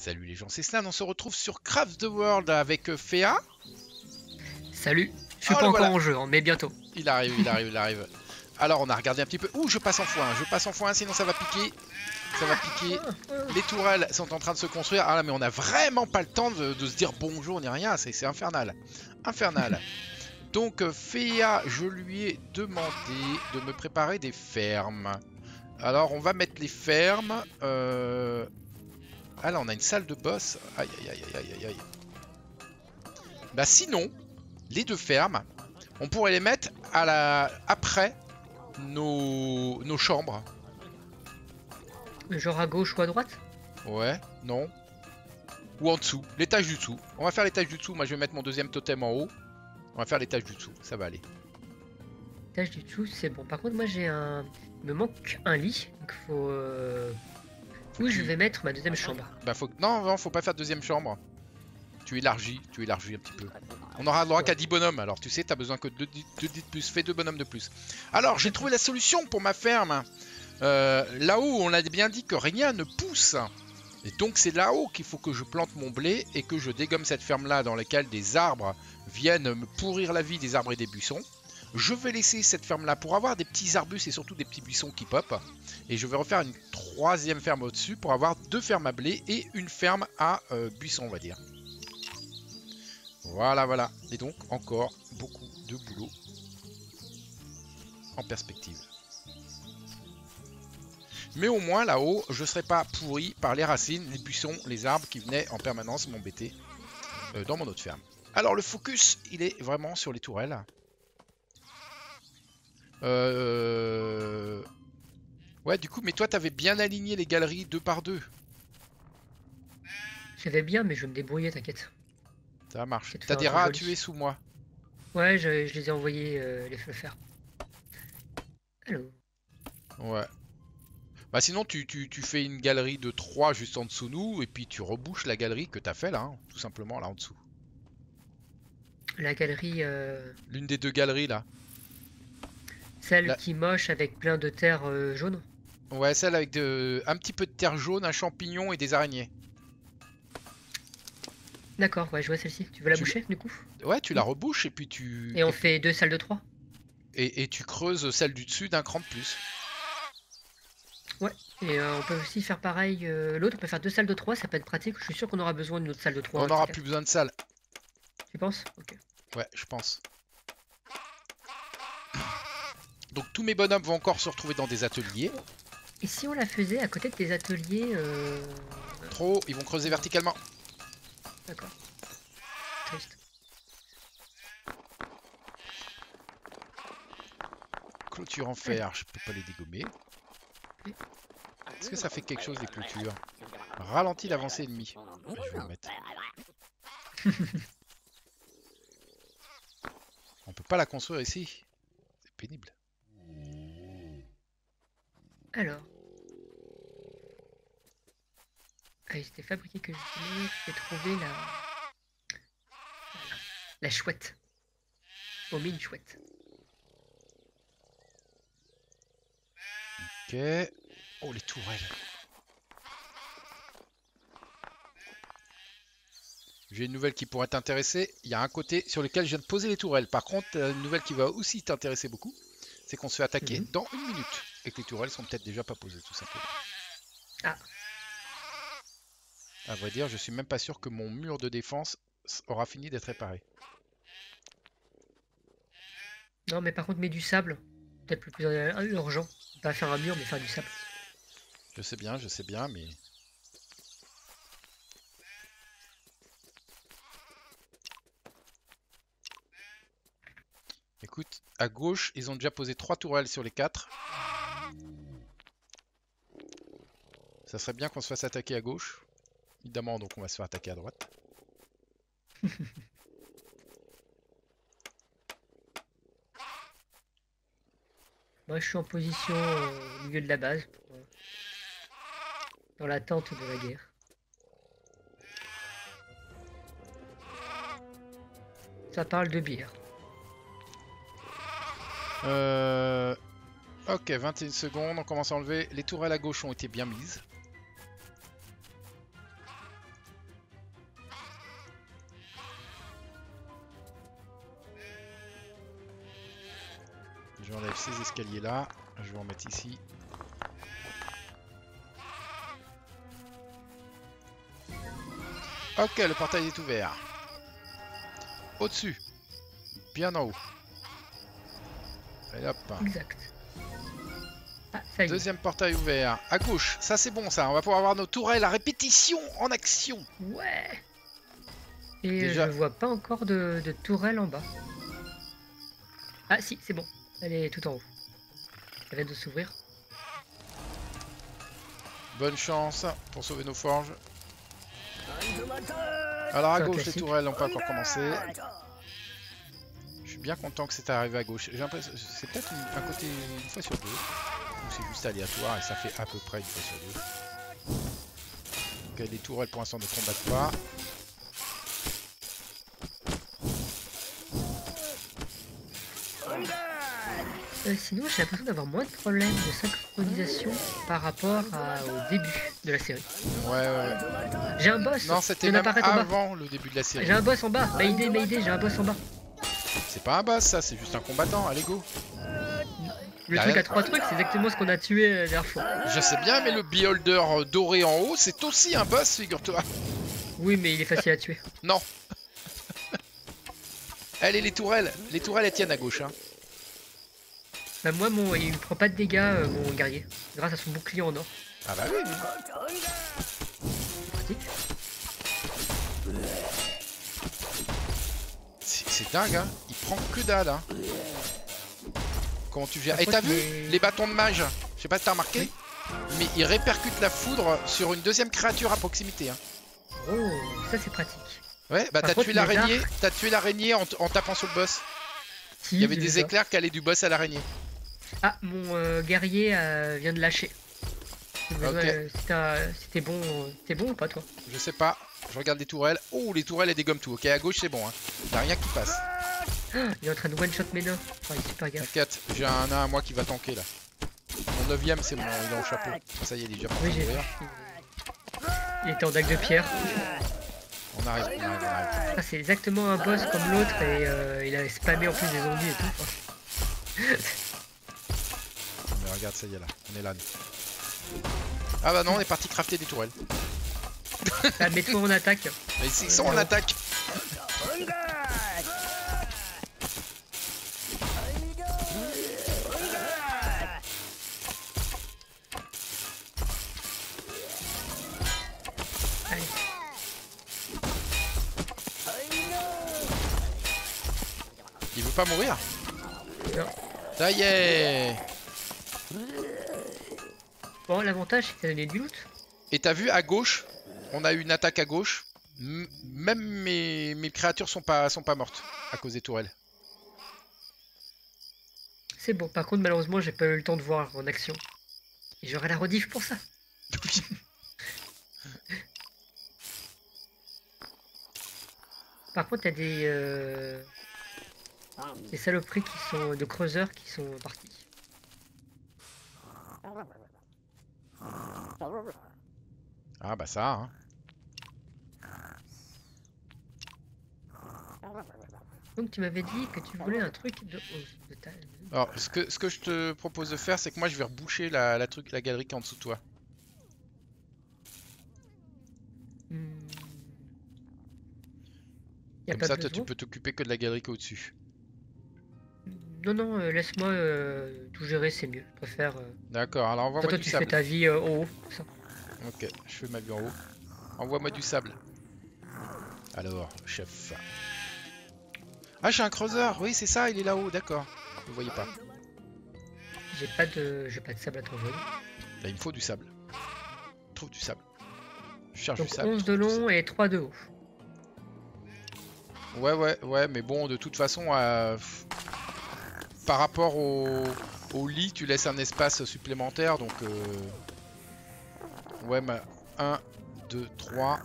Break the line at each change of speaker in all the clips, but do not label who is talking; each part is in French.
Salut les gens, c'est Slan, on se retrouve sur Craft the World avec euh, Féa.
Salut, je suis
Oh,
pas encore
voilà.
en jeu, hein, mais bientôt.
Il arrive, il arrive, il arrive. Alors on a regardé un petit peu. Ouh, je passe en foin, je passe en foin, sinon ça va piquer. Ça va piquer. Les tourelles sont en train de se construire. Ah là, mais on a vraiment pas le temps de, de se dire bonjour ni rien, c'est c'est infernal. Infernal. Donc euh, Féa, je lui ai demandé de me préparer des fermes. Alors on va mettre les fermes. Euh... Ah là, on a une salle de boss. Aïe aïe aïe aïe aïe aïe. Bah sinon, les deux fermes, on pourrait les mettre à la après nos, nos chambres.
Genre à gauche ou à droite?
Ouais, non. Ou en dessous, l'étage du dessous. On va faire l'étage du dessous. Moi, je vais mettre mon deuxième totem en haut. On va faire l'étage du dessous. Ça va aller.
Tâche du dessous, c'est bon. Par contre, moi j'ai un. Il me manque un lit, donc faut.
Que
je vais mettre ma deuxième chambre
Bah, faut... Non, non, faut pas faire deuxième chambre. Tu élargis, tu élargis un petit peu. On aura droit qu'à 10 bonhommes. Alors, tu sais, t'as besoin que de 2 de plus. Fais deux bonhommes de plus. Alors, j'ai trouvé la solution pour ma ferme. Euh, là-haut, on a bien dit que rien ne pousse. Et donc, c'est là-haut qu'il faut que je plante mon blé et que je dégomme cette ferme-là dans laquelle des arbres viennent me pourrir la vie des arbres et des buissons. Je vais laisser cette ferme-là pour avoir des petits arbustes et surtout des petits buissons qui pop. Et je vais refaire une troisième ferme au-dessus pour avoir deux fermes à blé et une ferme à euh, buissons, on va dire. Voilà, voilà. Et donc, encore beaucoup de boulot en perspective. Mais au moins, là-haut, je ne serai pas pourri par les racines, les buissons, les arbres qui venaient en permanence m'embêter euh, dans mon autre ferme. Alors, le focus, il est vraiment sur les tourelles. Euh... Ouais, du coup, mais toi, t'avais bien aligné les galeries deux par deux.
J'avais bien, mais je vais me débrouiller, t'inquiète.
Ça marche. T'as des rats à tuer sous moi.
Ouais, je, je les ai envoyés euh, les le faire. Allô
Ouais. Bah sinon, tu, tu, tu fais une galerie de 3 juste en dessous nous, et puis tu rebouches la galerie que t'as fait là, hein, tout simplement là en dessous.
La galerie, euh,
L'une des deux galeries là.
Celle
La-
qui moche avec plein de terre euh, jaune.
Ouais, celle avec de... un petit peu de terre jaune, un champignon et des araignées.
D'accord, ouais, je vois celle-ci. Tu veux la
Tu-
boucher du coup?
Ouais, tu la rebouches et puis tu...
Et on fait deux salles de trois?
Et, et tu creuses celle du dessus d'un cran de plus.
Et euh, on peut aussi faire pareil. euh, L'autre, on peut faire deux salles de 3, ça peut être pratique. Je suis sûr qu'on aura besoin d'une autre salle de 3.
On n'aura plus besoin de salle.
Tu penses? Ok.
Ouais, je pense. Donc tous mes bonhommes vont encore se retrouver dans des ateliers.
Et si on la faisait à côté de tes ateliers euh...
Trop, ils vont creuser verticalement.
D'accord. Triste.
Clôture en fer, je peux pas les dégommer. Est-ce que ça fait quelque chose les clôtures? Ralentit l'avancée ennemie. Je vais le mettre. On peut pas la construire ici. C'est pénible.
Alors. Ah, il s'était fabriqué que je. J'ai trouvé la. La chouette. Au mine chouette.
Ok. Oh les tourelles. J'ai une nouvelle qui pourrait t'intéresser. Il y a un côté sur lequel je viens de poser les tourelles. Par contre, euh, une nouvelle qui va aussi t'intéresser beaucoup, c'est qu'on se fait attaquer
Mhm.
dans une minute. Et que les tourelles sont peut-être déjà pas posées, tout simplement.
Ah.
À vrai dire, je suis même pas sûr que mon mur de défense aura fini d'être réparé.
Non, mais par contre, mets du sable. Peut-être le plus euh, urgent. Pas faire un mur, mais faire du sable.
Je sais bien, je sais bien, mais... Écoute, à gauche, ils ont déjà posé trois tourelles sur les quatre. Ça serait bien qu'on se fasse attaquer à gauche. Évidemment, donc on va se faire attaquer à droite.
Moi, je suis en position euh, au milieu de la base. pour, euh, dans l'attente de la guerre. Ça parle de bière.
Euh... Ok, 21 secondes, on commence à enlever. Les tourelles à gauche ont été bien mises. J'enlève ces escaliers là, je vais en mettre ici. Ok, le portail est ouvert. Au-dessus, bien en haut. Et hop.
Exact. Ah, ça y est.
Deuxième portail ouvert. À gauche. Ça c'est bon ça. On va pouvoir avoir nos tourelles à répétition en action.
Ouais. Et
Déjà-
je vois pas encore de, de tourelle en bas. Ah si, c'est bon. Elle est tout en haut. Elle vient de s'ouvrir.
Bonne chance pour sauver nos forges. Alors à gauche les tourelles n'ont pas encore commencé. Suis bien content que c'est arrivé à gauche. J'ai l'impression c'est peut-être un côté une fois sur deux. Ou c'est juste aléatoire et ça fait à peu près une fois sur deux. Ok, les tourelles pour l'instant ne combattent pas.
Euh, sinon, j'ai l'impression d'avoir moins de problèmes de synchronisation par rapport à- au début de la série.
Ouais, ouais.
J'ai un boss.
Non, c'était même
bas.
avant le début de la série.
J'ai un boss en bas. Mayday, Mayday, j'ai un boss en bas.
C'est pas un boss ça, c'est juste un combattant. Allez go.
Le truc à trois trucs, c'est exactement ce qu'on a tué la dernière fois.
Je sais bien, mais le beholder euh, doré en haut, c'est aussi un boss, figure-toi.
Oui, mais il est facile à tuer.
Non. Allez, les tourelles. Les tourelles, elles tiennent à gauche. Hein.
Bah, moi, mon, il prend pas de dégâts, euh, mon guerrier, grâce à son bouclier en or.
Ah bah oui. oui.
Pratique.
C'est dingue, hein. Prend que dalle, hein. Comment tu
Par
Et t'as vu
les-
bâtons de mage? Je sais pas si t'as remarqué, mais il répercute la foudre sur une deuxième créature à proximité. Hein.
Oh, ça c'est pratique.
Ouais, bah t'as tué l'araignée, t'as tué l'araignée en, en tapant sur le boss.
Si,
Il y avait des éclairs qui allaient du boss à l'araignée.
Ah, mon euh, guerrier euh, vient de lâcher. Ouais, C'était bon, euh, c'était bon ou pas toi?
Je sais pas. Je regarde les tourelles. Oh, les tourelles, elles dégomment tout. Ok, à gauche, c'est bon. Hein. Y a rien qui passe.
Il est en train de one shot mes nains. Oh, il est super gaffe.
T'inquiète, j'ai un nain à moi qui va tanker là. Mon neuvième, c'est mon, il est au chapeau. Ça y est, il est déjà
Oui, j'ai. Il était en dague de pierre.
On arrive, on arrive, on arrive.
Ah, c'est exactement un boss comme l'autre et euh, il a spammé en plus des zombies et tout.
Mais regarde, ça y est là, on est là. nous. Ah bah non, on est parti crafter des tourelles.
Ah, mets-toi en attaque.
Mais ils sont en attaque. pas mourir
Non.
Ça y est
Bon, l'avantage c'est que ça donnait du loot.
Et t'as vu à gauche, on a eu une attaque à gauche. M- Même mes, mes créatures sont pas, sont pas mortes à cause des tourelles.
C'est bon. Par contre, malheureusement, j'ai pas eu le temps de voir en action. Et j'aurai la rediff pour ça. Par contre, a des, euh, des saloperies qui sont de creuseurs qui sont partis.
Ah bah ça, hein.
Donc tu m'avais dit que tu voulais un truc de hausse. De ta...
Alors, ce que, ce que je te propose de faire, c'est que moi je vais reboucher la, la truc, la galerie qui est en dessous de toi.
Hmm.
Comme ça, toi, tu peux t'occuper que de la galerie qui est au-dessus.
Non, non, euh, laisse-moi euh, tout gérer, c'est mieux. Je préfère. euh,
D'accord, alors
Toi,
envoie-moi
toi,
du
tu fais
sable.
ta vie euh, en haut. comme ça.
Ok, je fais ma vie en haut. Envoie-moi du sable. Alors, chef. Ah, j'ai un creuseur Oui, c'est ça, il est là-haut, d'accord. Vous voyez pas.
J'ai pas de, j'ai pas de sable à t'envoyer.
Là, il me faut du sable. Trouve du sable. Je cherche
Donc
du sable.
11 de
trouve du
long et 3 de haut.
sable. Ouais, ouais, ouais, mais bon, de toute façon, euh, pff, par rapport au, au lit, tu laisses un espace supplémentaire, donc... euh, Ouais, mais 1, 2, 3,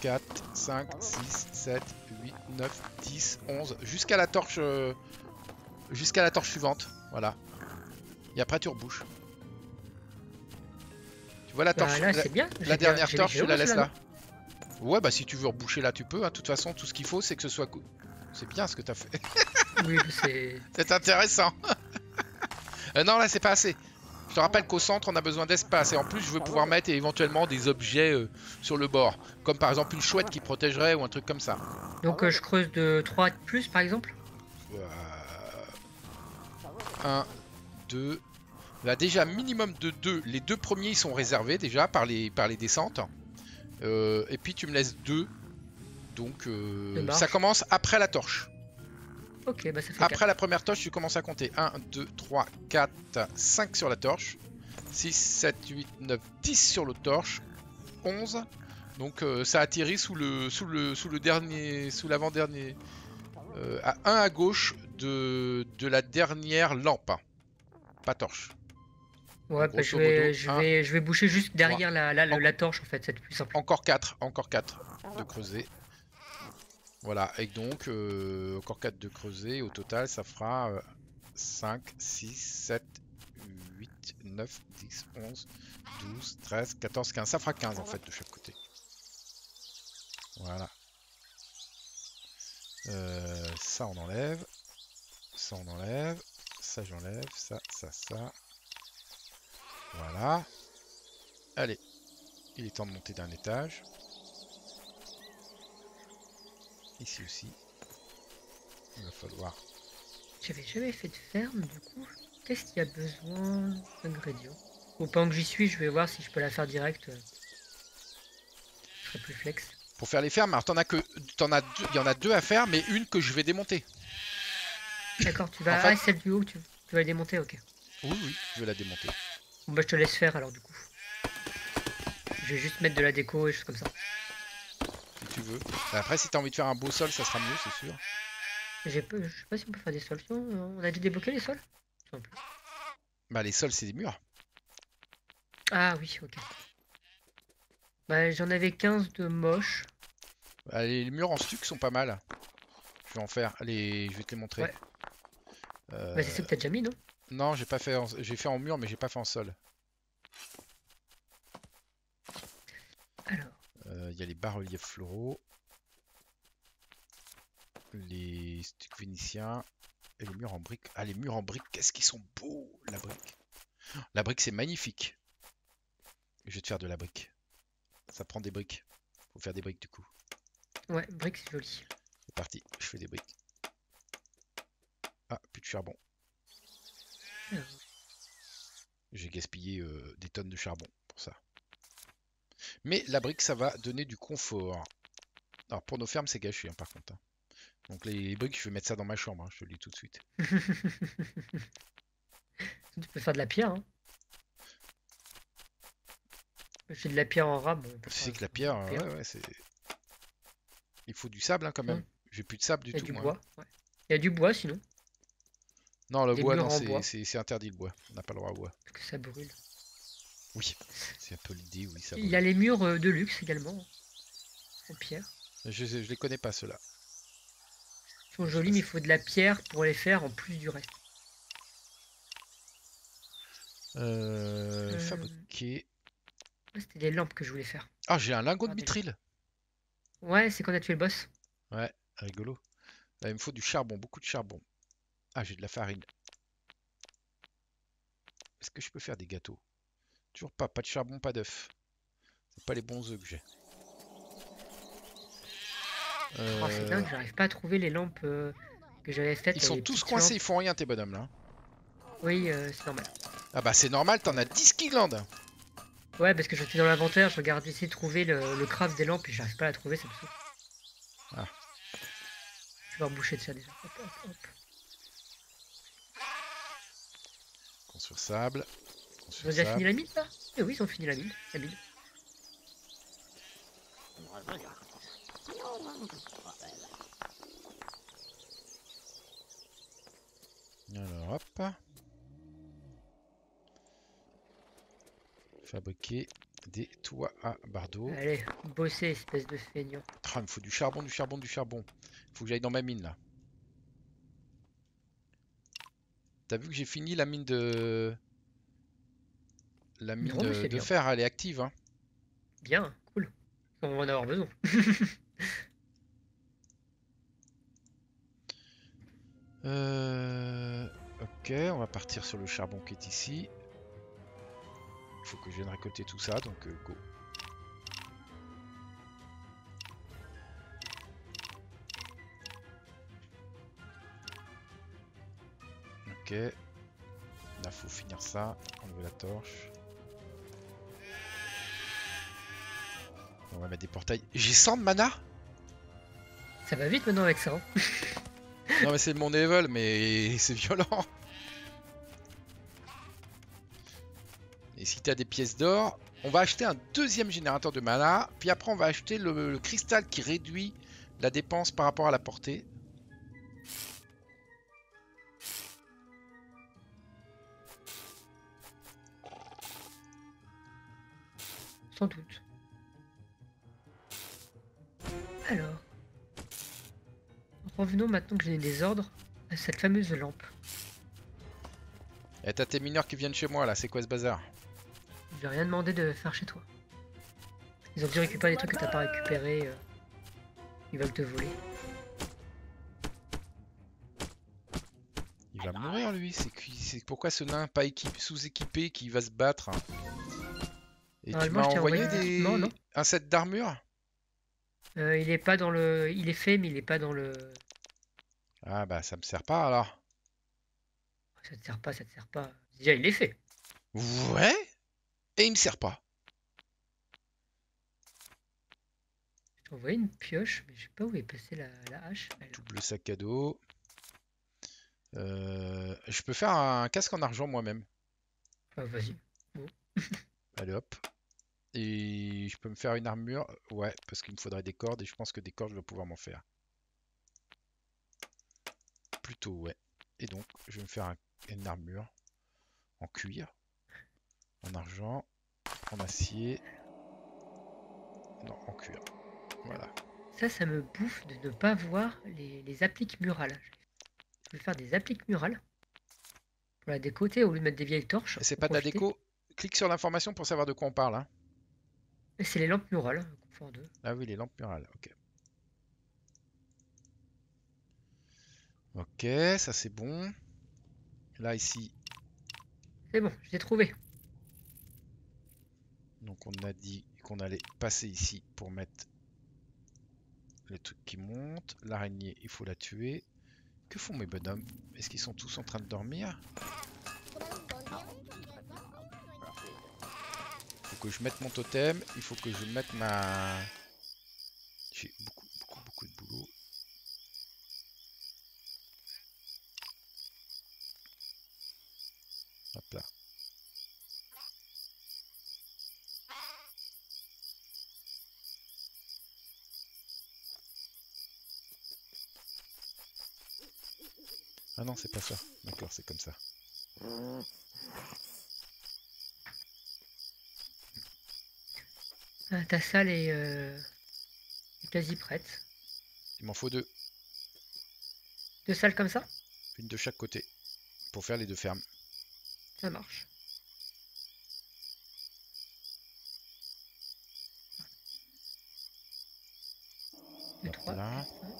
4, 5, 6, 7, 8, 9, 10, 11, jusqu'à la torche... euh, Jusqu'à la torche suivante, voilà. Et après tu rebouches. Tu vois la
Bah,
torche,
là,
la,
bien.
la dernière torche, tu la laisses là. Ouais, bah si tu veux reboucher là, tu peux. hein. De toute façon, tout ce qu'il faut, c'est que ce soit... C'est bien ce que t'as fait.
Oui, c'est.
C'est intéressant. Euh, non, là, c'est pas assez. Je te rappelle qu'au centre, on a besoin d'espace. Et en plus, je veux pouvoir mettre éventuellement des objets euh, sur le bord. Comme par exemple une chouette qui protégerait ou un truc comme ça.
Donc euh, je creuse de 3 de plus par exemple
1, 2. Là, déjà, minimum de 2. Les deux premiers, ils sont réservés déjà par les, par les descentes. Euh, et puis, tu me laisses 2. Donc, euh,
Ça
commence après la torche.
Ok, bah ça fait
Après la première torche, tu commences à compter 1, 2, 3, 4, 5 sur la torche. 6, 7, 8, 9, 10 sur l'autre torche. 11. Donc euh, ça atterrit sous le, sous le, sous le dernier, sous l'avant-dernier. euh, à 1 à gauche de, de la dernière lampe. Pas torche.
4. Ouais, bah, je, vais,
modo,
je,
un,
vais, je vais boucher juste derrière la, la, la,
En-
la torche en fait, c'est plus simple.
Encore 4, encore 4 de creuser. Voilà, et donc euh, encore 4 de creuser. Au total, ça fera euh, 5, 6, 7, 8, 9, 10, 11, 12, 13, 14, 15. Ça fera 15 en fait de chaque côté. Voilà. Euh, ça, on enlève. Ça, on enlève. Ça, j'enlève. Ça, ça, ça. Voilà. Allez. Il est temps de monter d'un étage. Ici aussi. Il va falloir.
J'avais jamais fait de ferme du coup. Qu'est-ce qu'il y a besoin d'ingrédients? Au pendant que j'y suis, je vais voir si je peux la faire direct. Je serai plus flex.
Pour faire les fermes, alors t'en as que. T'en as deux. Il y en a deux à faire, mais une que je vais démonter.
D'accord, tu vas.
En fait-
Ah, celle du haut, tu, tu vas la démonter, ok.
Oui, oui, je vais la démonter.
Bon bah je te laisse faire alors du coup. Je vais juste mettre de la déco et choses comme ça.
Tu veux. Après, si t'as envie de faire un beau sol, ça sera mieux, c'est sûr.
Je sais pas si on peut faire des sols. Euh, on a déjà débloqué les sols.
Bah, les sols, c'est des murs.
Ah oui, ok. Bah j'en avais 15 de moches.
Bah, les murs en stuc sont pas mal. Je vais en faire. Les... Je vais te les montrer.
Ouais.
Euh,
Bah c'est ça que t'as déjà mis, non?
Non, j'ai pas fait. En... J'ai fait en mur, mais j'ai pas fait en sol.
Alors,
Euh, Il y a les bas-reliefs floraux, les stucs vénitiens et les murs en briques. Ah, les murs en briques, qu'est-ce qu'ils sont beaux, la brique. La brique, c'est magnifique. Je vais te faire de la brique. Ça prend des briques. Faut faire des briques du coup.
ouais, brique c'est joli.
C'est parti, je fais des briques. Ah, plus de charbon.
Alors,
J'ai gaspillé euh, des tonnes de charbon pour ça. Mais la brique, ça va donner du confort. Alors pour nos fermes, c'est gâché hein, par contre. hein. Donc les briques, je vais mettre ça dans ma chambre, hein, je te le dis tout de suite.
tu peux faire de la pierre, hein. J'ai de la pierre en
sais
faire
que la pierre, euh,
pierre.
ouais, ouais, c'est... Il faut du sable hein, quand même. J'ai plus de sable du
Il y a
tout.
du
moi.
bois. ouais. Il y a du bois sinon,
Non, le
Des
bois, non, c'est- c'est c'est interdit le bois. On n'a pas le droit au bois.
parce que ça brûle.
Oui, c'est un peu l'idée, oui, ça
Il y a les murs euh, de luxe également. En pierre.
Je, je les connais pas ceux-là.
Ils sont jolis, mais il faut de la pierre pour les faire en plus du reste.
Euh,
Euh,
Fabriquer.
Ouais, C'était des lampes que je voulais faire.
Ah, j'ai un lingot de
Ah,
mithril.
Ouais, c'est quand on a tué le boss.
Rigolo. Là, il me faut du charbon, beaucoup de charbon. Ah, j'ai de la farine. Est-ce que je peux faire des gâteaux? Toujours pas, pas de charbon, pas d'œufs. C'est pas les bons œufs que j'ai.
Oh, c'est
Euh,
dingue, j'arrive pas à trouver les lampes euh, que j'avais faites.
ils sont
les
tous coincés,
lampes.
ils font rien tes bonhommes là. hein.
Oui, euh, c'est normal.
Ah bah c'est normal, t'en as 10 qui glandent.
Ouais, parce que je suis dans l'inventaire, je regarde essayer de trouver le, le craft des lampes et j'arrive pas à la trouver, ça me saoule.
Ah.
Je vais reboucher de ça déjà. Hop, hop, hop.
Construire sable.
Déjà
sable.
fini la mine là Eh oui, ils ont fini la mine. La mine.
Alors hop. Fabriquer des toits à bardeaux.
Allez, bosser, espèce de feignant.
Ah, il me faut du charbon, du charbon, du charbon. Faut que j'aille dans ma mine là. T'as vu que j'ai fini la mine de... La mine
Non,
de, fer, elle est active. Hein.
Bien, cool. On va en avoir besoin.
Euh, ok, on va partir sur le charbon qui est ici. Il faut que je vienne récolter tout ça, donc euh, go. Ok. Là, faut finir ça. Enlever la torche. On va mettre des portails. J'ai 100 de mana
Ça va vite maintenant avec ça. hein.
Non mais c'est mon level, mais c'est violent. Et si t'as des pièces d'or, on va acheter un deuxième générateur de mana, puis après on va acheter le, le cristal qui réduit la dépense par rapport à la portée.
Sans doute. Alors. Revenons maintenant que j'ai des ordres à cette fameuse lampe.
Et t'as tes mineurs qui viennent chez moi là, c'est quoi ce bazar?
Je lui ai rien demandé de faire chez toi. Ils ont dû récupérer des trucs que t'as pas récupéré. euh, Ils veulent te voler.
Il va mourir lui, c'est pourquoi ce nain pas équipé, sous-équipé qui va se battre? Et tu m'as
je t'ai
envoyé
envoyé
des... un set d'armure?
Euh, il est pas dans le. Il est fait, mais il est pas dans le.
Ah bah ça me sert pas alors.
Ça te sert pas, ça te sert pas. Déjà, il est fait.
Ouais Et il me sert pas.
Je t'ai envoyé une pioche, mais je sais pas où est passée la, la hache. Elle-
Double sac à dos. Euh, je peux faire un casque en argent moi-même.
Ah, vas-y.
Allez hop. Et je peux me faire une armure. Ouais, parce qu'il me faudrait des cordes et je pense que des cordes je vais pouvoir m'en faire. Plutôt ouais. Et donc je vais me faire un- une armure en cuir, en argent, en acier. Non, en cuir. Voilà.
Ça, ça me bouffe de ne pas voir les, les appliques murales. Je vais faire des appliques murales. Pour la déco, tu sais, au lieu de mettre des vieilles torches.
C'est pas de la déco. Clique sur l'information pour savoir de quoi on parle. hein.
Et C'est les lampes murales, en deux.
Ah oui, les lampes murales, ok. Ok, ça c'est bon. Là, ici,
C'est bon, je l'ai trouvé.
donc on a dit qu'on allait passer ici pour mettre le truc qui monte. L'araignée, il faut la tuer. Que font mes bonhommes? Est-ce qu'ils sont tous en train de dormir? Faut que je mette mon totem. Il faut que je mette ma... J'ai beaucoup, beaucoup, beaucoup de boulot. Hop là. Ah non, c'est pas ça. D'accord, c'est comme ça.
Ah, ta salle est, euh, est quasi prête.
Il m'en faut deux.
Deux salles comme ça?
Une de chaque côté. Pour faire les deux fermes.
Ça marche. Deux,
Hop
trois,
là.
quatre, cinq.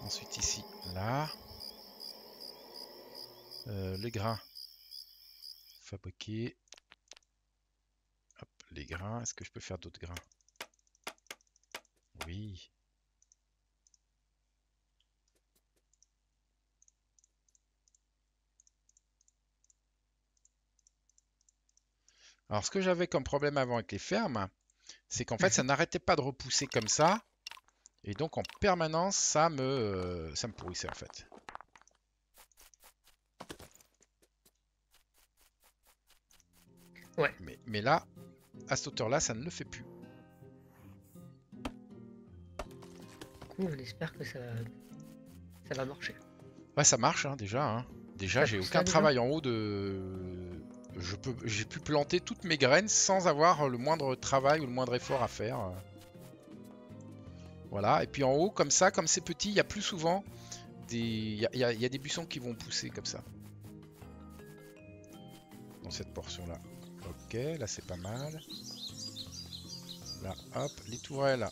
Ensuite ici, là. Euh, les grains. Fabriquer. Les grains. Est-ce que je peux faire d'autres grains? Oui. Alors ce que j'avais comme problème avant avec les fermes, c'est qu'en fait ça n'arrêtait pas de repousser comme ça. Et donc en permanence, ça me, euh, ça me pourrissait en fait.
Ouais.
Mais, mais là, à cette hauteur-là, ça ne le fait plus.
Du coup, on espère que ça, ça va marcher.
Ouais, ça marche hein, déjà. hein. Déjà, j'ai aucun
là,
travail en haut de. Je peux, j'ai pu planter toutes mes graines sans avoir le moindre travail ou le moindre effort à faire. Voilà. Et puis en haut, comme ça, comme c'est petit, il y a plus souvent des, il y a, y y des buissons qui vont pousser comme ça. Dans cette portion-là. Ok, là c'est pas mal. Là, hop, les tourelles.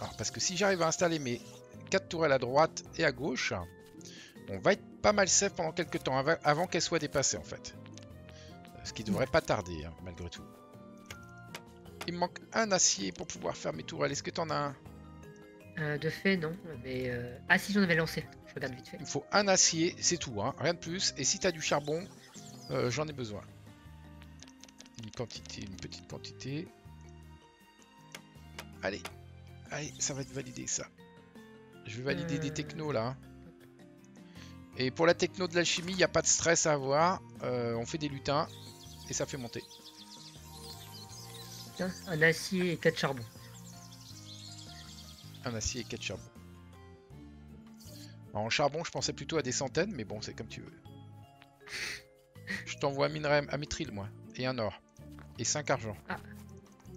Alors parce que si j'arrive à installer mes 4 tourelles à droite et à gauche. On va être pas mal safe pendant quelques temps, avant, avant qu'elle soit dépassée en fait. Ce qui devrait pas tarder, hein, malgré tout. Il me manque un acier pour pouvoir faire mes tourelles. Est-ce que t'en as un?
Euh, de fait, non. Mais euh, Ah si, j'en avais lancé. Je regarde vite fait.
Il me faut un acier, c'est tout, hein, rien de plus. Et si t'as du charbon, euh, j'en ai besoin. Une quantité, une petite quantité. Allez, allez, ça va être validé ça. Je vais valider des
Euh.
technos là. hein. Et pour la techno de l'alchimie, il n'y a pas de stress à avoir. Euh, on fait des lutins et ça fait monter.
Un acier et 4 charbons.
Un acier et 4 charbons. En charbon, je pensais plutôt à des centaines, mais bon, c'est comme tu veux. Je t'envoie un minerai à mitril, moi. Et un or. Et 5 argent.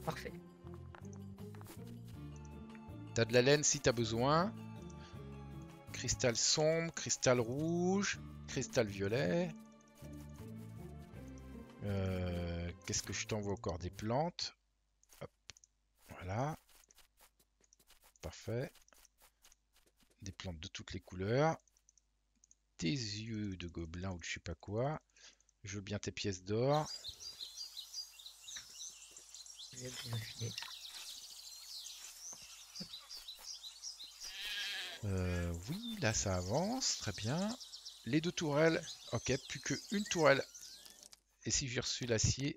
Parfait.
T'as de la laine si t'as besoin. Cristal sombre, cristal rouge, cristal violet. Euh, Qu'est-ce que je t'envoie encore Des plantes? Hop. Voilà. Parfait. Des plantes de toutes les couleurs. Des yeux de gobelin ou de je sais pas quoi. Je veux bien tes pièces d'or. Euh, oui, là ça avance, très bien. Les deux tourelles, ok, plus qu'une tourelle. Et si j'ai reçu l'acier,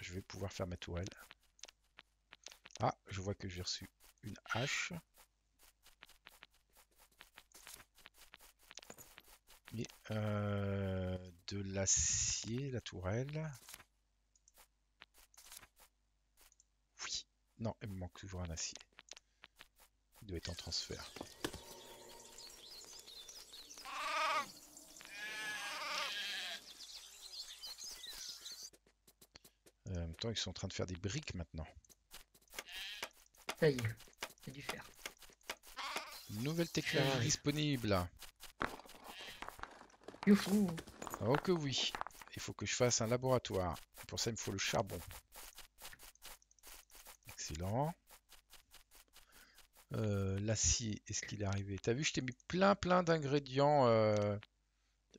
je vais pouvoir faire ma tourelle. Ah, je vois que j'ai reçu une hache. Euh, de l'acier, la tourelle. Oui. Non, il me manque toujours un acier. Il doit être en transfert. Euh, en même temps, ils sont en train de faire des briques maintenant.
Ça y est, c'est du fer.
Nouvelle technologie disponible.
Youhou
Oh que oui. Il faut que je fasse un laboratoire. Pour ça, il me faut le charbon. Excellent. Euh, L'acier, est-ce qu'il est arrivé? T'as vu, je t'ai mis plein plein d'ingrédients euh,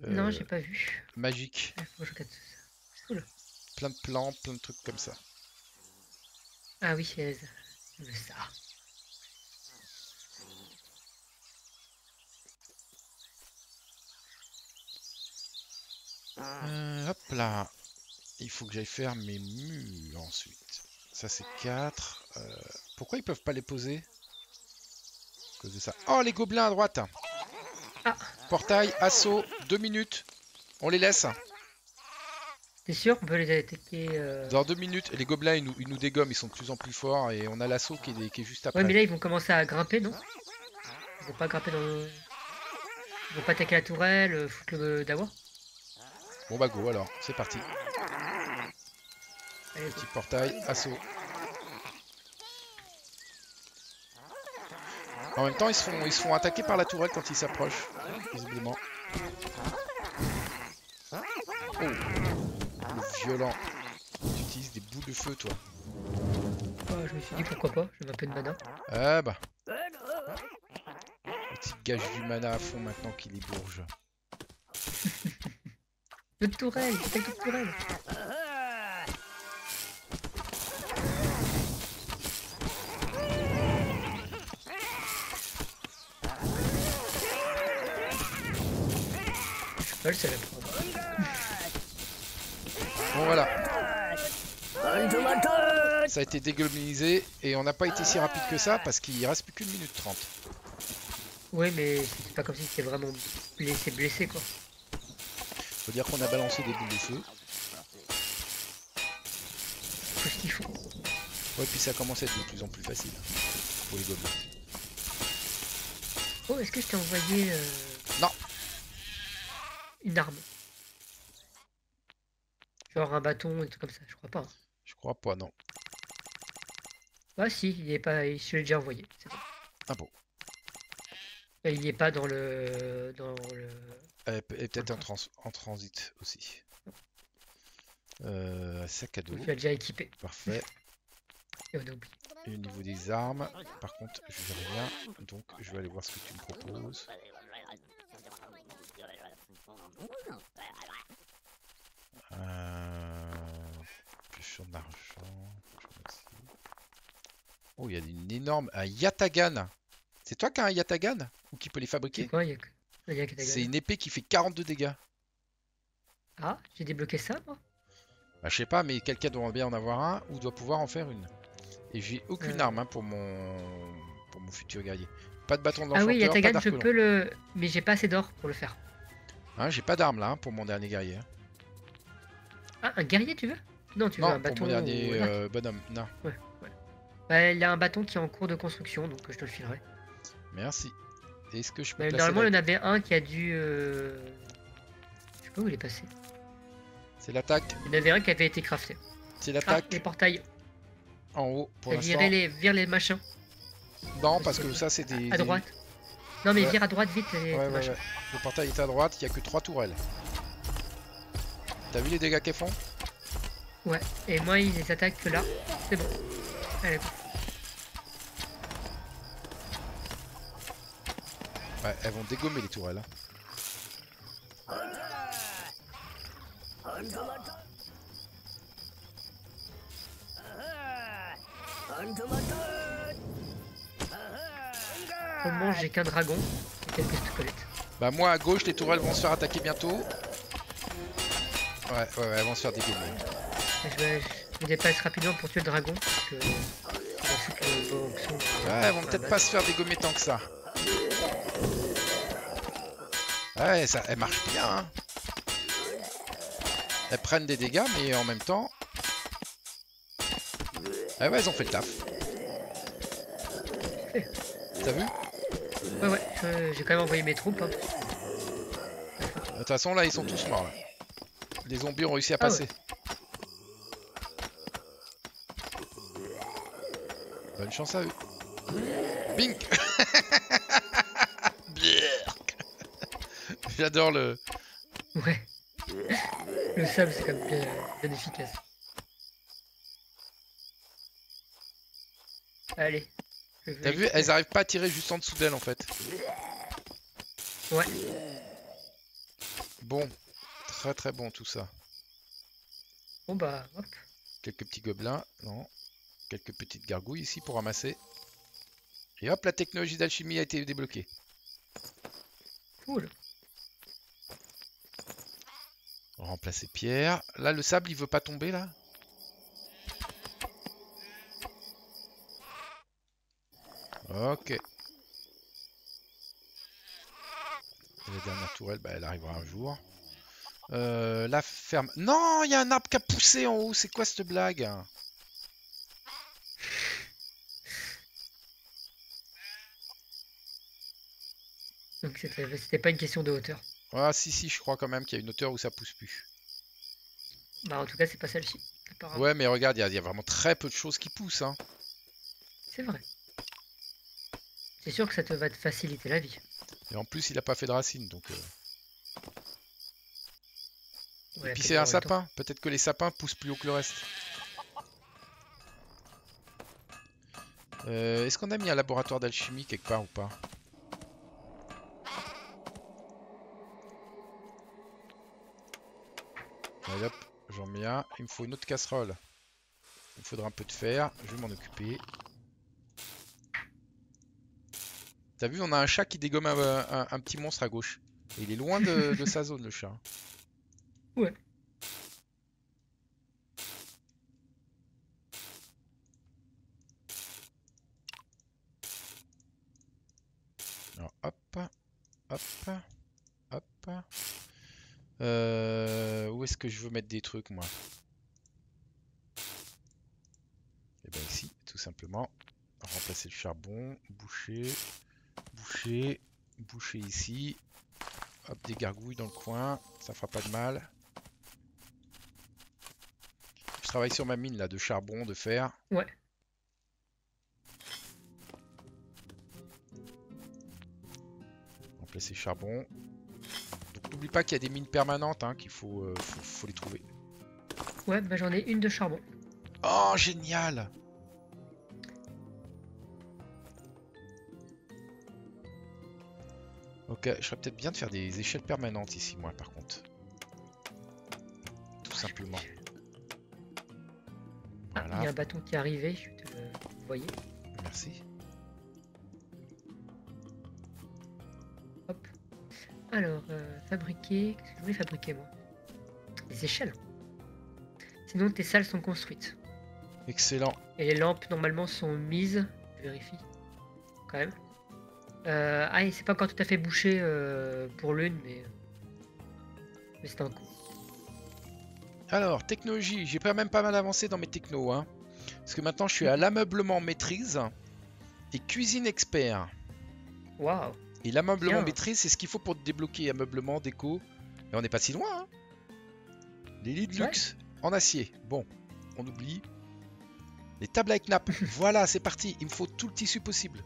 Non,
euh,
j'ai pas vu.
magiques.
Il faut que je regarde ça. Oula.
Plein de plantes, plein de trucs comme ça.
Ah oui, c'est c'est ça.
Euh, hop là. Il faut que j'aille faire mes murs ensuite. Ça c'est 4. Pourquoi ils peuvent pas les poser À cause de ça. Oh les gobelins à droite
Ah.
Portail, assaut, 2 minutes. On les laisse.
T'es sûr qu'on peut les attaquer euh,
Dans 2 minutes, les gobelins ils nous, ils nous dégomment, ils sont de plus en plus forts et on a l'assaut qui, est- qui est juste après.
Ouais, mais là, ils vont commencer à grimper, non? Ils vont pas grimper dans le... Ils vont pas attaquer la tourelle, euh, foutre le d'avoir
Bon bah go alors, c'est parti.
Allez,
Petit portail, assaut. En même temps, ils se font, ils se font attaquer par la tourelle quand ils s'approchent, visiblement. Oh, le violent. Tu utilises des boules de feu, toi.
Oh, je me suis dit pourquoi pas, j'avais un peu de mana.
Ah bah. Petit gage du mana à fond maintenant qu'il est bourge.
Notre tourelle, notre tourelle Le.
Bon voilà. Ça a été déglobinisé et on n'a pas été si rapide que ça parce qu'il reste plus qu'une minute trente.
Ouais, mais c'est pas comme si c'était vraiment blessé, blessé quoi.
Faut dire qu'on a balancé des boules de feu.
Tout ce qu'il faut.
Ouais, puis ça commence à être de plus en plus facile pour les gobelins.
Oh, est-ce que je t'ai envoyé euh,
Non.
Genre un bâton, et tout comme ça, je crois pas. hein.
Je crois pas, non.
Ah si, il est pas, je l'ai déjà envoyé. bon.
Ah bon.
Et il est pas dans le, dans le.
Euh, Et peut-être en, trans- en transit aussi. Euh, sac à dos,
Tu l'as déjà équipé.
parfait.
Et on a oublié.
Et au niveau des armes, par contre, je vais rien. Donc, je vais aller voir ce que tu me proposes. Euh... D'argent. Oh, il y a une énorme. Un Yatagan. C'est toi qui as un Yatagan Ou qui peut les
C'est
fabriquer C'est une épée qui fait 42 dégâts.
Ah, j'ai débloqué ça, moi?
Bah, je sais pas, mais quelqu'un doit bien en avoir un ou doit pouvoir en faire une. Et j'ai aucune
Euh.
arme hein, pour mon pour mon futur guerrier. Pas de bâton de
Ah oui, Yatagan, je peux le... Mais j'ai pas assez d'or pour le faire.
Hein, j'ai pas d'arme là hein, pour mon dernier guerrier.
Ah, un guerrier, tu veux? Non, tu veux
Non,
un
pour
bâton
mon dernier
ou
euh, bonhomme. Non,
Bah, il a un bâton qui est en cours de construction, donc euh, je te le filerai.
merci. Est-ce que je peux
normalement, il y en avait un qui a dû... euh, Je sais pas où il est passé.
C'est l'attaque,
Il y en avait un qui avait été crafté.
c'est
Ah,
l'attaque
les portails.
en haut pour l'instant.
Virer les... Vire les machins.
Non, parce que ça c'est des.
À
des-
droite. Non, mais
Ouais.
vire à droite vite les,
Ouais, ouais. Le portail est à droite, il y a que trois tourelles. T'as vu les dégâts qu'elles font?
Ouais. Et moi, il les attaque que là. C'est bon. Allez,
Ouais, elles vont dégommer les tourelles. hein.
Moment j'ai qu'un dragon et quelques.
Bah moi à gauche les tourelles vont se faire attaquer bientôt. Ouais, ouais, ouais, elles vont se faire dégommer.
Je, vais, je me déplace rapidement pour tuer le dragon. Parce que le boxon.
Ouais, elles vont peut-être pas se faire dégommer tant que ça. Ouais, ça, elles marchent bien. hein. Elles prennent des dégâts, mais en même temps... Ah ouais, elles ont fait le taf. T'as vu?
Ouais, ouais, j'ai quand même envoyé mes troupes. hein.
De toute façon, là, ils sont tous morts. Là. Les zombies ont réussi à
Ah ouais.
passer. Bonne chance à eux. Bink Bierk. J'adore le...
Ouais. Le sable, c'est quand même bien, bien efficace. Allez.
T'as vu Elles arrivent pas à tirer juste en dessous d'elle en fait.
Ouais.
Bon. Très très bon tout ça.
Bon bah, hop.
Quelques petits gobelins. Non. Quelques petites gargouilles ici pour ramasser. Et hop, la technologie d'alchimie a été débloquée.
Cool.
Remplacer pierre. Là, le sable, il veut pas tomber, là? Ok. Et la dernière tourelle, bah, elle arrivera un jour. Euh, la ferme... Non, il y a un arbre qui a poussé en haut. C'est quoi cette blague?
Donc c'était pas une question de hauteur.
Ah, si, si, je crois quand même qu'il y a une hauteur où ça pousse plus.
Bah en tout cas, c'est pas celle-ci.
Ouais, mais regarde, il y a- il y, a vraiment très peu de choses qui poussent. Hein.
C'est vrai. C'est sûr que ça te va te faciliter la vie.
Et en plus, il a pas fait de racines, donc... euh,
Ouais,
Et puis c'est un sapin. Peut-être que les sapins poussent plus haut que le reste. Euh, Est-ce qu'on a mis un laboratoire d'alchimie quelque part ou pas? Allez hop, j'en mets un. Il me faut une autre casserole. Il me faudra un peu de fer. Je vais m'en occuper. T'as vu, on a un chat qui dégomme un, un- un petit monstre à gauche. Et il est loin de, de sa zone, le chat.
Ouais.
Alors, hop, hop, hop. Euh, où est-ce que je veux mettre des trucs, moi? Et bien ici, tout simplement. Remplacer le charbon, boucher, boucher, boucher ici. Hop, des gargouilles dans le coin, ça fera pas de mal. Je travaille sur ma mine là, de charbon, de fer.
Ouais.
Remplacer charbon. Donc n'oublie pas qu'il y a des mines permanentes, hein, qu'il faut, euh, faut, faut les trouver.
Ouais, bah j'en ai une de charbon.
Oh, génial Ok, je serais peut-être bien de faire des échelles permanentes ici, moi, par contre. Tout simplement.
Ah, il y a un bâton qui est arrivé, je te le vous voyez.
merci.
Hop. Alors, euh, fabriquer. Qu'est-ce que je voulais fabriquer moi? Des échelles. Sinon, tes salles sont construites.
Excellent.
Et les lampes, normalement, sont mises. Je vérifie. Quand même. Euh, ah, et c'est pas encore tout à fait bouché euh, pour l'une, mais. Mais c'est en cours.
Alors, technologie, j'ai pas même pas mal avancé dans mes technos, hein. Parce que maintenant, je suis à l'ameublement maîtrise et cuisine expert.
Waouh
Et l'ameublement maîtrise, c'est ce qu'il faut pour débloquer ameublement, déco. Et on n'est pas si loin, hein. Les lits de
Ouais.
luxe en acier. Bon, on oublie. Les tables avec nappe. voilà, c'est parti. Il me faut tout le tissu possible.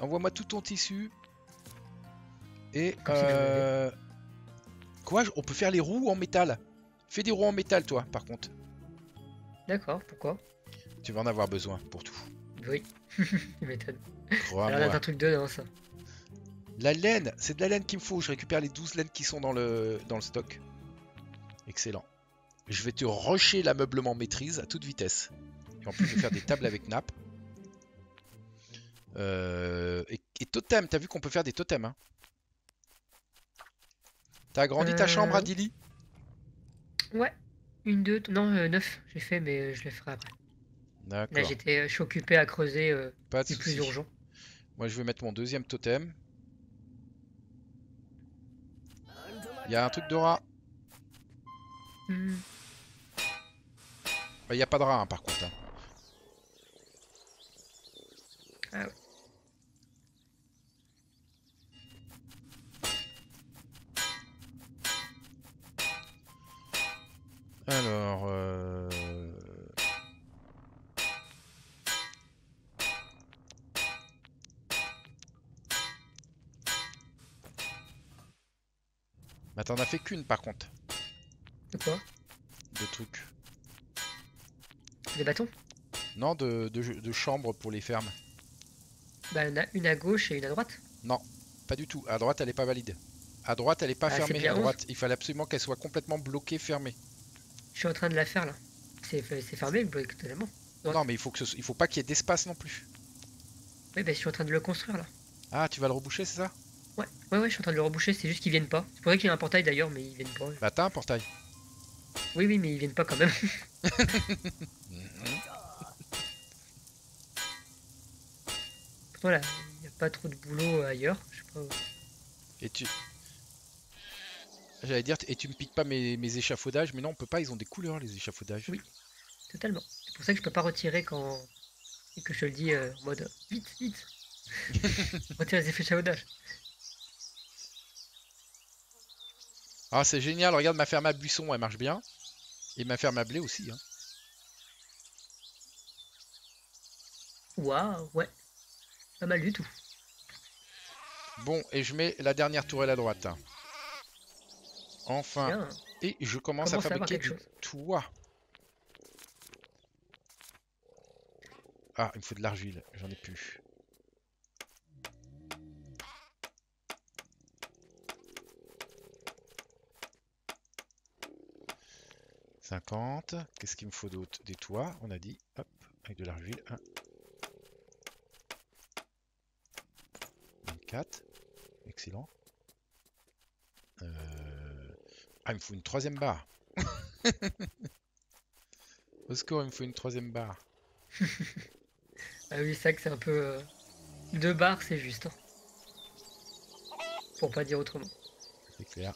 Envoie-moi tout ton tissu. Et euh... Quoi On peut faire les roues en métal. Fais des roues en métal, toi, par contre.
D'accord, pourquoi?
Tu vas en avoir besoin pour tout.
Oui. m'étonnes. Alors, là, un truc dedans, ça.
La laine, c'est de la laine qu'il me faut. Je récupère les 12 laines qui sont dans le, dans le stock. Excellent. Je vais te rusher l'ameublement maîtrise à toute vitesse. Et en plus, je vais faire des tables avec nappe. Euh, et, et totem, t'as vu qu'on peut faire des totems. Hein T'as agrandi ta
Euh,
chambre. Adili
Ouais. Une, deux, non, euh, neuf, j'ai fait, mais je le ferai après. Là,
D'accord,
j'étais, euh, je suis occupé à creuser euh,
pas de
plus urgent.
Moi, je vais mettre mon deuxième totem. Il y a un truc de rat.
Hmm.
Il n'y a pas de rat, hein, par contre. hein.
Ah ouais.
Alors, euh... Bah t'en as fait qu'une par contre,
De quoi?
De trucs.
Des bâtons?
Non, de, de, de chambres pour les fermes.
Bah, en a une à gauche et une à droite.
Non, pas du tout. À droite, elle est pas valide. À droite, elle est pas
Ah,
fermée. À droite, il fallait absolument qu'elle soit complètement bloquée, fermée.
Je suis en train de la faire là. C'est fermé, bah, totalement. Ouais.
Non, mais il faut que ce- il faut pas qu'il y ait d'espace non plus.
Oui, bah, je suis en train de le construire là.
Ah, tu vas le reboucher, c'est ça?
Ouais, ouais, ouais, je suis en train de le reboucher, c'est juste qu'ils viennent pas. C'est pour ça qu'il y a un portail d'ailleurs, mais ils viennent pas.
Bah t'as un portail.
Oui, oui, mais ils viennent pas quand même. Pourtant là, il n'y a pas trop de boulot ailleurs. Je sais pas. où-
Et tu... J'allais dire, et tu me piques pas mes, mes échafaudages, mais non, on peut pas, ils ont des couleurs, les échafaudages.
Oui. Totalement. C'est pour ça que je peux pas retirer quand. Et que je te le dis euh, en mode vite, vite. Retire les effets chaudage.
Ah, c'est génial, regarde ma ferme à buisson, elle marche bien. Et ma ferme à blé aussi. Hein.
Waouh, ouais. Pas mal du tout.
Bon, et je mets la dernière tourelle à droite. Enfin,
Bien.
et je commence
Commence
à fabriquer du
chose.
toit. Ah, il me faut de l'argile, j'en ai plus. « 50. Qu'est-ce qu'il me faut d'autre? Des toits, on a dit. Hop, avec de l'argile. 1. 24. Excellent. Euh, Ah, il me faut une troisième barre. Au secours, il me faut une troisième barre.
Ah oui, c'est vrai que c'est un peu. euh, Deux barres, c'est juste. hein. Pour pas dire autrement.
C'est clair.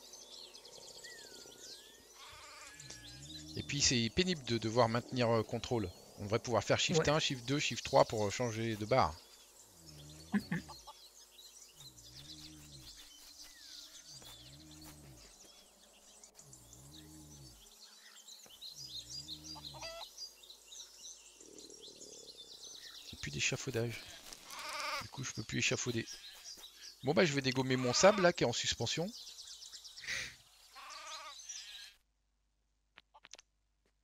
Et puis c'est pénible de devoir maintenir euh, contrôle. On devrait pouvoir faire Shift
Ouais.
1, Shift 2, Shift 3 pour euh, changer de barre. Du coup, je peux plus échafauder. Bon bah je vais dégommer mon sable là qui est en suspension.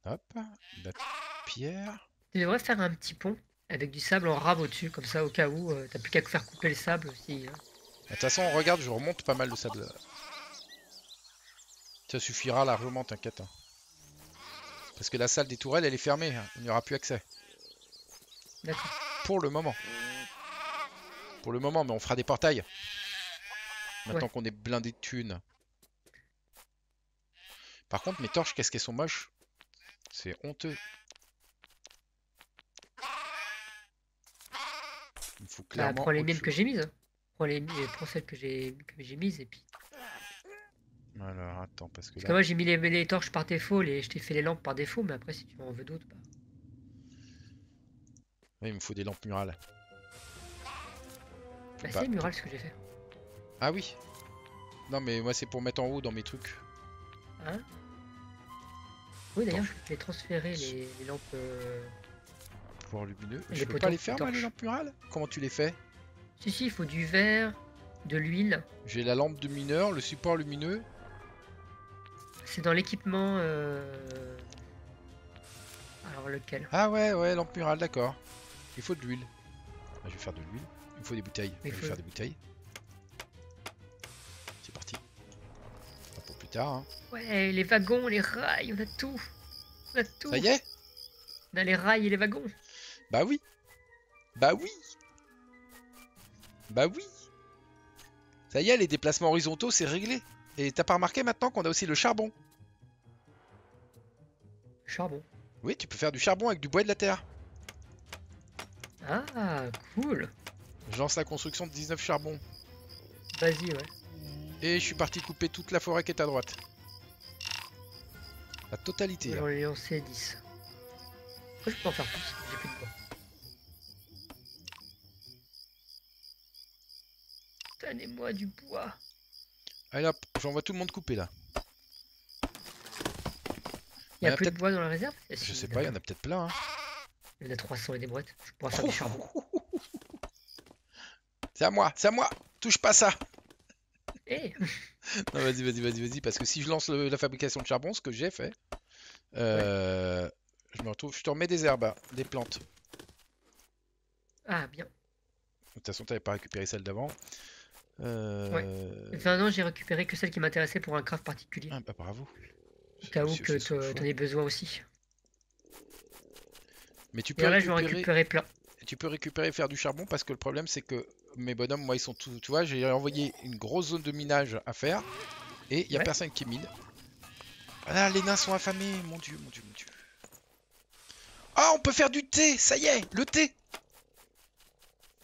Hop, la pierre.
Tu devrais faire un petit pont Avec du sable en rave au-dessus, comme ça, au cas où, euh, t'as plus qu'à faire couper le sable aussi. hein.
De toute façon, regarde, je remonte pas mal de sable. Ça suffira largement, t'inquiète. hein. Parce que la salle des tourelles, elle est fermée. hein. Il n'y aura plus accès.
D'accord.
Pour le moment. Pour le moment, mais on fera des portails. Maintenant
Ouais.
qu'on est blindé de thunes. Par contre, mes torches, qu'est-ce qu'elles sont moches. C'est honteux. Il faut
Bah,
clairement.
prends les miennes que j'ai mises. Prends, les, prends celles que j'ai que j'ai mises et puis.
Alors, attends, parce que
Parce
là.
que moi j'ai mis les, les torches par défaut, les, je t'ai fait les lampes par défaut, mais après si tu en veux d'autres, bah.
Il me faut des lampes murales.
Bah,
Bah,
c'est mural ce que j'ai fait.
Ah oui Non, mais moi, c'est pour mettre en haut dans mes trucs.
Hein? Oui d'ailleurs, je vais transférer les, les lampes. euh,
Pouvoir lumineux.
Les
Je peux pas les faire, moi, les lampes murales? Comment tu les fais?
Si si, il faut du verre, de l'huile.
J'ai la lampe de mineur, le support lumineux.
C'est dans l'équipement. euh, Alors lequel?
Ah ouais, ouais, lampe murale, d'accord. Il faut de l'huile. Ah, je vais faire de l'huile. Il me faut des bouteilles. Je vais
faut-
faire des bouteilles. C'est parti. Pas pour plus tard. hein.
Ouais, les wagons, les rails, on a tout. On a tout.
Ça y est?
On a les rails et les wagons.
Bah oui. Bah oui. Bah oui. Ça y est, les déplacements horizontaux, c'est réglé. Et t'as pas remarqué maintenant qu'on a aussi le charbon?
Charbon.
Oui, tu peux faire du charbon avec du bois et de la terre.
Ah, cool.
Je lance la construction de 19 charbons.
Vas-y, ouais.
Et je suis parti couper toute la forêt qui est à droite. La totalité.
J'en ai lancé 10. Après, je peux en faire plus, j'ai plus de bois. Donnez-moi du bois.
Allez hop, j'envoie tout le monde couper là.
Il y a
a
plus de bois dans la réserve
Je sais pas, il y en a peut-être plein. hein.
Il y en a 300 et des brouettes. Je pourrais faire du charbon.
C'est à moi, c'est à moi. Touche pas ça.
Eh
Non, vas-y, vas-y, vas-y, vas-y. Parce que si je lance le- la fabrication de charbon, ce que j'ai fait, euh, je me retrouve. Je te remets des herbes, des plantes.
Ah, bien.
De toute façon, t'avais pas récupéré celle d'avant. Euh...
Enfin, non, j'ai récupéré que celle qui m'intéressait pour un craft particulier.
Ah bah bravo.
Au cas où que t'en aies besoin aussi.
Mais tu peux
Et là, je vais en
récupérer,
plein.
tu peux récupérer et faire du charbon parce que le problème c'est que mes bonhommes, moi, ils sont tous. Tu vois, j'ai envoyé une grosse zone de minage à faire et il y a
Ouais.
personne qui mine. Ah, les nains sont affamés. Mon dieu, mon dieu, mon dieu. Ah, on peut faire du thé. Ça y est, le thé.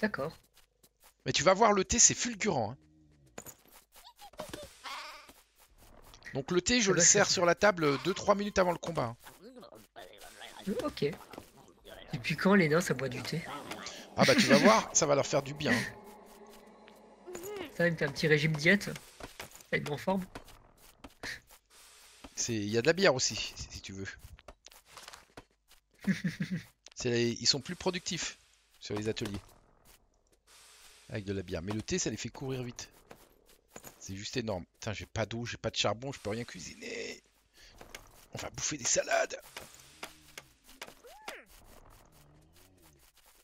D'accord.
Mais tu vas voir, le thé, c'est fulgurant. hein. Donc le thé, je le sers sur la table 2-3 minutes avant le combat. hein.
Ok. Depuis quand les nains ça boit du thé
Ah bah tu vas voir, ça va leur faire du bien.
Ça fait un petit régime diète. Ça être en forme.
C'est, il y a de la bière aussi, si- si tu veux. Les- Ils sont plus productifs sur les ateliers. Avec de la bière. Mais le thé, ça les fait courir vite. C'est juste énorme. Putain, j'ai pas d'eau, j'ai pas de charbon, je peux rien cuisiner. On va bouffer des salades.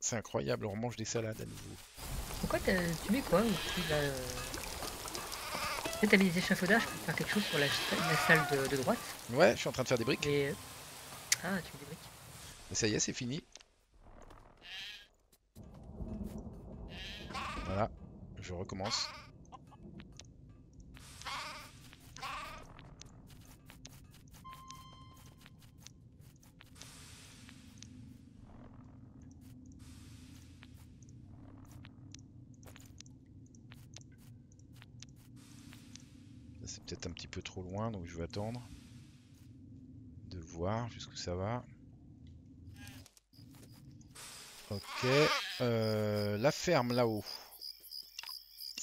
C'est incroyable, on mange des salades à nouveau.
Pourquoi tu mets quoi. Peut-être t'as mis des échafaudages pour faire quelque chose sur la, la salle de, de droite.
Ouais, je suis en train de faire des briques.
Mais... Ah, tu mets des briques.
Mais ça y est, c'est fini. Voilà, je recommence. C'est peut-être un petit peu trop loin, donc je vais attendre de voir jusqu'où ça va. Ok, euh, la ferme là-haut.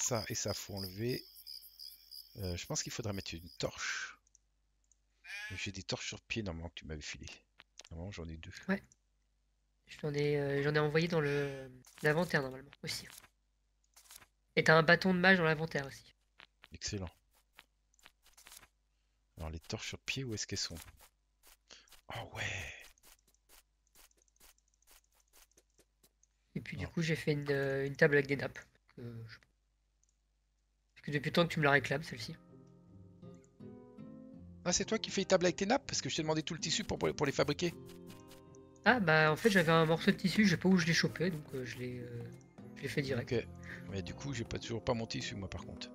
Ça et ça faut enlever. Euh, je pense qu'il faudrait mettre une torche. J'ai des torches sur pied normalement que tu m'avais filé. Normalement j'en ai deux.
J'en ai, euh, j'en ai envoyé dans le l'inventaire normalement aussi. Et t'as un bâton de mage dans l'inventaire aussi.
Excellent. Alors les torches sur pied, où est-ce qu'elles sont? Oh ouais
coup, j'ai fait une, euh, une table avec des nappes. Euh, je- Parce que depuis le temps que tu me la réclames, celle-ci.
Ah, c'est toi qui fais une table avec tes nappes? Parce que je t'ai demandé tout le tissu pour, pour les- fabriquer.
Ah, bah en fait, j'avais un morceau de tissu, je sais pas où je l'ai chopé, donc euh, je l'ai euh, je l'ai fait direct.
Ok. Mais du coup, j'ai pas toujours pas mon tissu, moi, par contre.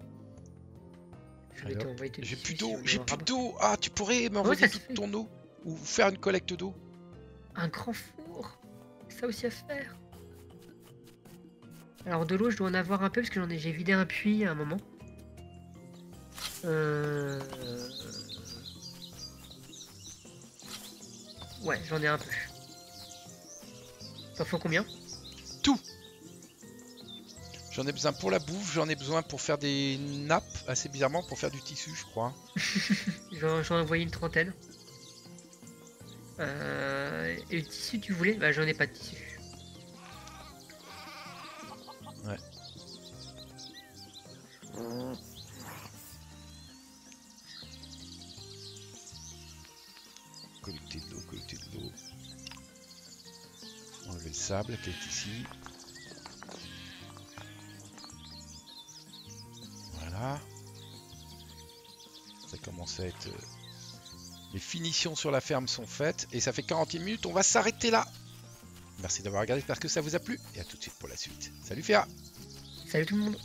J'ai plus d'eau, j'ai plus d'eau. Ah, tu pourrais m'envoyer toute
fait.
ton eau Ou faire une collecte d'eau
Un grand four Ça aussi à faire. Alors de l'eau, je dois en avoir un peu parce que j'en ai, j'ai vidé un puits à un moment. Euh... Ouais, j'en ai un peu. T'en faut combien?
J'en ai besoin pour la bouffe, j'en ai besoin pour faire des nappes, assez bizarrement, pour faire du tissu, je crois.
J'en ai envoyé une trentaine. Euh... Et le tissu, tu voulais? Bah j'en ai pas de tissu.
Ouais. Collecter de l'eau, collecter de l'eau. Enlever le sable qui est ici. Finitions sur la ferme sont faites et ça fait 41 minutes, on va s'arrêter là. Merci d'avoir regardé, j'espère que ça vous a plu et à tout de suite pour la suite. Salut Féa
Salut tout le monde